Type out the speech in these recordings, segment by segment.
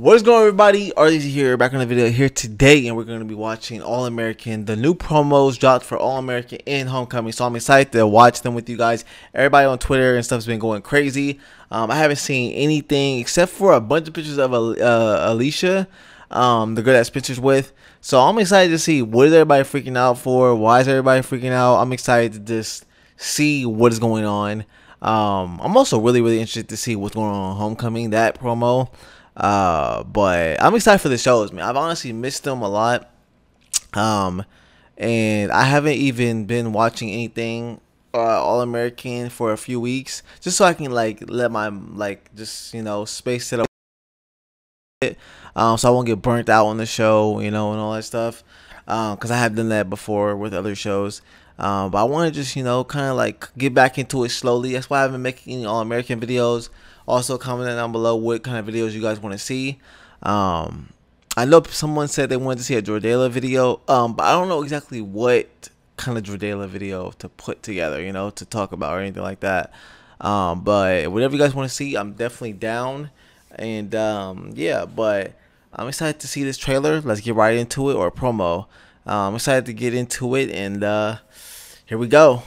What is going on everybody? RZ here, back on the video here today and we're going to be watching All American. The new promos dropped for All American in Homecoming so I'm excited to watch them with you guys. Everybody on Twitter and stuff has been going crazy. Um, I haven't seen anything except for a bunch of pictures of uh, Alicia, um, the girl that Spencer's with. So I'm excited to see what is everybody freaking out for? Why is everybody freaking out? I'm excited to just see what is going on. Um, I'm also really, really interested to see what's going on, on Homecoming, that promo. Uh, but I'm excited for the shows, man. I've honestly missed them a lot. Um, and I haven't even been watching anything uh, All American for a few weeks, just so I can like let my like just you know space it up. Um, so I won't get burnt out on the show, you know, and all that stuff. Um, cause I have done that before with other shows. Um, but I want to just you know kind of like get back into it slowly. That's why I've been making All American videos. Also, comment down below what kind of videos you guys want to see. Um, I know someone said they wanted to see a Jordayla video, um, but I don't know exactly what kind of Jordayla video to put together, you know, to talk about or anything like that. Um, but whatever you guys want to see, I'm definitely down. And um, yeah, but I'm excited to see this trailer. Let's get right into it or promo. Uh, I'm excited to get into it, and uh, here we go.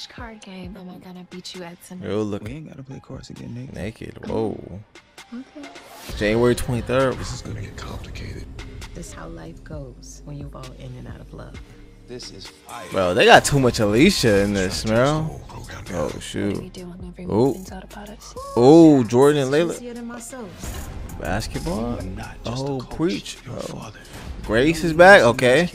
Which card game am I gonna beat you at tonight? Yo, look. We ain't gotta play cards again naked. Naked. Whoa. Okay. January 23rd. This is gonna get complicated. This is how life goes when you fall in and out of love. This is fire. Bro, they got too much Alicia in this, bro. Oh shoot. Oh. Oh, Jordan and Layla. Basketball? Oh, preach, bro. Oh. Grace is back? Okay.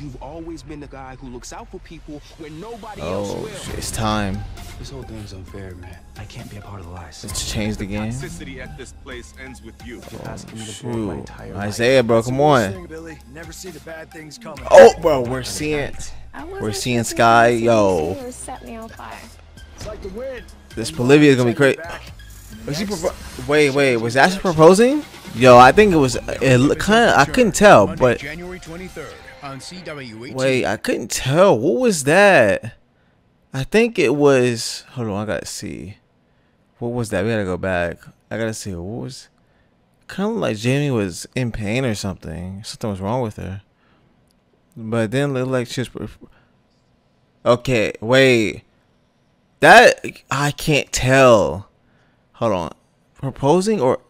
You've always been the guy who looks out for people when nobody oh, else will. It's time. This whole thing's unfair, man. I can't be a part of the lies. Let's change the game. Toxicity at this place ends with you. Oh, shoot. Isaiah, bro, come on. Oh, bro, we're seeing, we're seeing Sky, yo. This Spelivia is gonna be great. Was he wait, wait, was Asher proposing? Yo, I think it was. It kind of. I couldn't tell, but. January 23rd on CW. Wait, I couldn't tell. What was that? I think it was. Hold on, I gotta see. What was that? We gotta go back. I gotta see. What was? Kind of like Jamie was in pain or something. Something was wrong with her. But then looked like she was. Okay, wait. That I can't tell. Hold on. Proposing or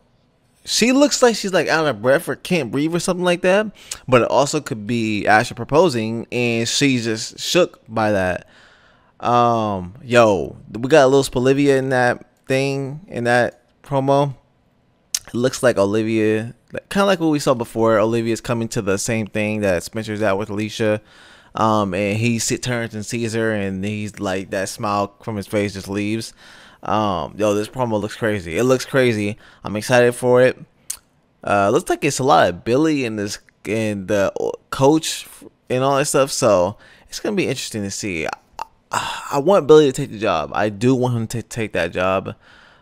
she looks like she's like out of breath or can't breathe or something like that. But it also could be Asher proposing and she's just shook by that. Um, yo, we got a little Olivia in that thing in that promo. It looks like Olivia, kind of like what we saw before. Olivia's coming to the same thing that Spencer's at with Alicia. Um, and he sit turns and sees her, and he's like that smile from his face just leaves. Um, yo, this promo looks crazy. It looks crazy. I'm excited for it. Uh, looks like it's a lot of Billy and this and the coach and all that stuff. So it's gonna be interesting to see. I, I want Billy to take the job. I do want him to take that job.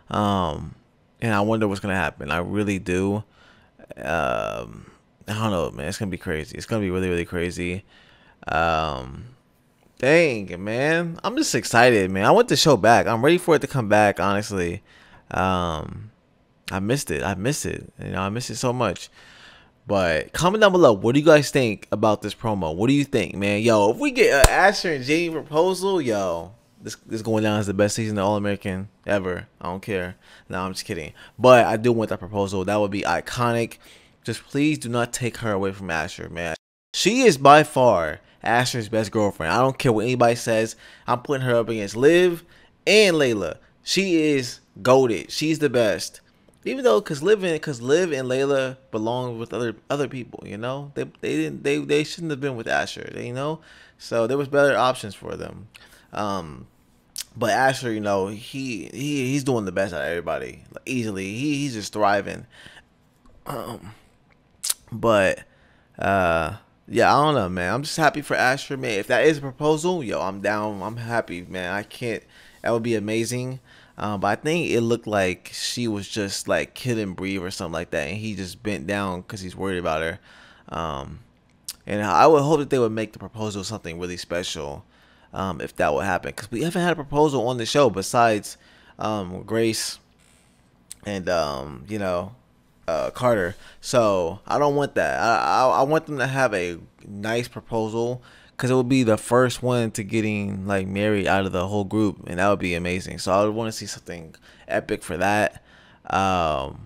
Um, and I wonder what's gonna happen. I really do. Um, I don't know, man. It's gonna be crazy. It's gonna be really, really crazy. Um, Dang, man. I'm just excited, man. I want the show back. I'm ready for it to come back, honestly. Um, I missed it. I missed it. You know, I missed it so much. But comment down below. What do you guys think about this promo? What do you think, man? Yo, if we get an Asher and Jamie proposal, yo, this this going down as the best season of All American ever. I don't care. No, I'm just kidding. But I do want that proposal. That would be iconic. Just please do not take her away from Asher, man. She is by far Asher's best girlfriend. I don't care what anybody says. I'm putting her up against Liv and Layla. She is goaded. She's the best. Even though, cause Liv and cause Liv and Layla belong with other other people, you know, they they didn't they they shouldn't have been with Asher, you know. So there was better options for them. Um, but Asher, you know, he he he's doing the best out of everybody, like, easily. He he's just thriving. Um, but uh yeah, I don't know, man. I'm just happy for Asher, man. If that is a proposal, yo, I'm down. I'm happy, man. I can't. That would be amazing. Um, but I think it looked like she was just like killing breathe or something like that, and he just bent down because he's worried about her. Um, and I would hope that they would make the proposal something really special, um, if that would happen, because we haven't had a proposal on the show besides um, Grace and um, you know, uh, Carter. So I don't want that. I, I I want them to have a nice proposal because it would be the first one to getting like married out of the whole group, and that would be amazing. So I would want to see something epic for that. Um,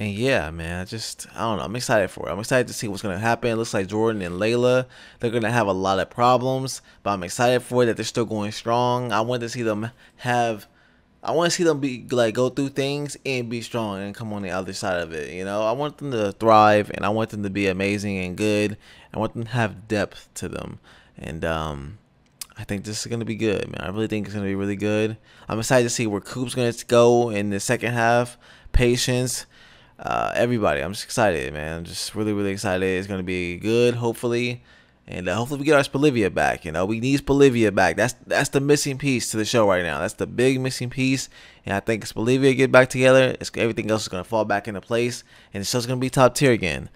and yeah, man, I just I don't know. I'm excited for it. I'm excited to see what's gonna happen. It looks like Jordan and Layla they're gonna have a lot of problems, but I'm excited for it that they're still going strong. I want to see them have. I want to see them be like go through things and be strong and come on the other side of it. You know, I want them to thrive and I want them to be amazing and good. I want them to have depth to them, and um, I think this is gonna be good, man. I really think it's gonna be really good. I'm excited to see where Coop's gonna go in the second half. Patience uh, everybody. I'm just excited, man. I'm just really, really excited. It's gonna be good, hopefully, and uh, hopefully we get our Spelivia back. You know, we need Spelivia back. That's that's the missing piece to the show right now. That's the big missing piece, and I think Spelivia get back together. Everything else is gonna fall back into place, and the show's gonna be top tier again.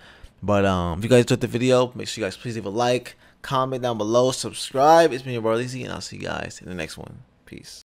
But um, if you guys enjoyed the video, make sure you guys please leave a like, comment down below, subscribe. It's been your boy Lizzy, and I'll see you guys in the next one. Peace.